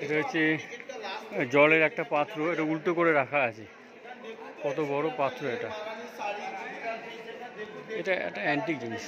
এটা হচ্ছে জলের একটা পাত্র, এটা উল্টো করে রাখা আছে। কত বড় পাত্র এটা। এটা একটা অ্যান্টিক জিনিস।